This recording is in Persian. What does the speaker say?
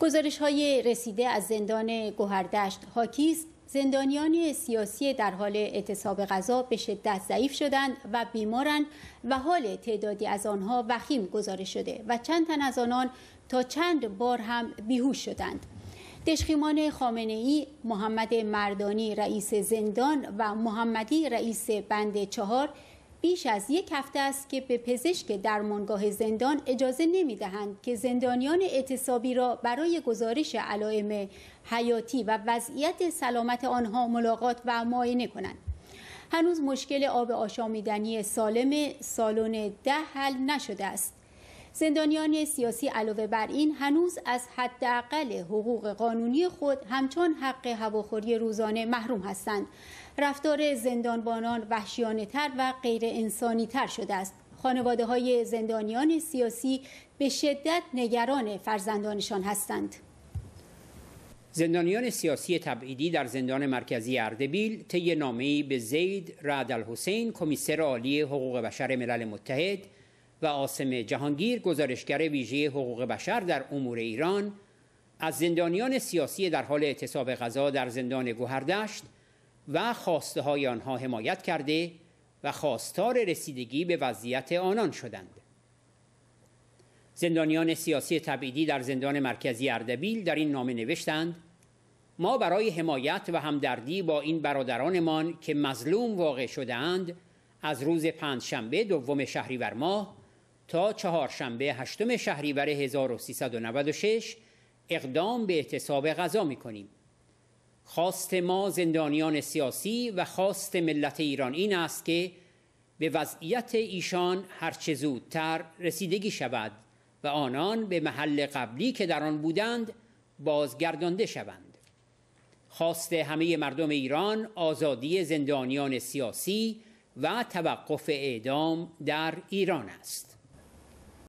گزارش های رسیده از زندان گوهردشت. حاکیست زندانیان سیاسی در حال اعتصاب غذا به شدت ضعیف شدند و بیمارند و حال تعدادی از آنها وخیم گزارش شده و چند تن از آنان تا چند بار هم بیهوش شدند. دشخیمان خامنه ای، محمد مردانی رئیس زندان و محمدی رئیس بند چهار بیش از یک هفته است که به پزشک درمانگاه زندان اجازه نمی دهند که زندانیان اعتصابی را برای گزارش علائم حیاتی و وضعیت سلامت آنها ملاقات و معاینه کنند. هنوز مشکل آب آشامیدنی سالم سالن ده حل نشده است. زندانیان سیاسی علاوه بر این هنوز از حداقل حقوق قانونی خود همچون حق هواخوری روزانه محروم هستند. رفتار زندانبانان وحشیانه تر و غیر انسانی تر شده است. خانواده های زندانیان سیاسی به شدت نگران فرزندانشان هستند. زندانیان سیاسی تبعیدی در زندان مرکزی اردبیل طی نامه‌ای به زید رعد الحسین کمیسر عالی حقوق بشر ملل متحد و آسم جهانگیر گزارشگر ویژه حقوق بشر در امور ایران از زندانیان سیاسی در حال اعتصاب غذا در زندان گوهردشت و خواسته های آنها حمایت کرده و خواستار رسیدگی به وضعیت آنان شدند. زندانیان سیاسی تبعیدی در زندان مرکزی اردبیل در این نامه نوشتند ما برای حمایت و همدردی با این برادرانمان که مظلوم واقع شدهاند از روز پنجشنبه دوم شهریور ماه تا چهارشنبه هشتم شهریور 1396 اقدام به اعتصاب غذا می کنیم. خواست ما زندانیان سیاسی و خواست ملت ایران این است که به وضعیت ایشان هرچه زودتر رسیدگی شود و آنان به محل قبلی که در آن بودند بازگردانده شوند. خواست همه مردم ایران آزادی زندانیان سیاسی و توقف اعدام در ایران است.